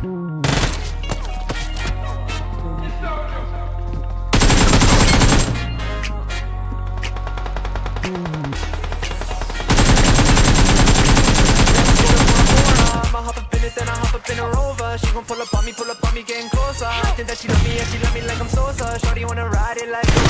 She gon' pull up on me, pull up on me, getting closer. I Think that she love me, yeah, she love me like I'm Sosa. Shorty wanna ride it like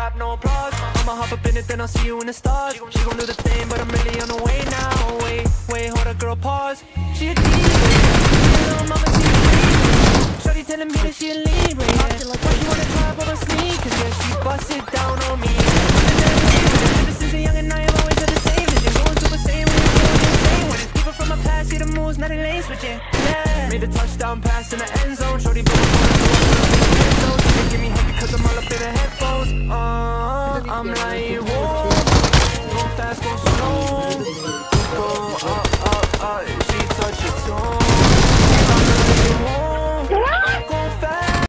clap, no applause. I'ma hop up in it, then I'll see you in the stars. She gon' do the thing, but I'm really on the way now. Wait, wait, hold up, girl, pause. She a diva, little mama, she a freak. Shorty telling me that she a Libra, yeah. Why she wanna try over sneakers, yeah. She bust it down on me. Ever since a young and I have always had the same vision. Going super saiyan when you're going insane. When it's people from my past, see the moves, not a lane switching. Yeah. Made a touchdown pass in the end zone. I'm lying.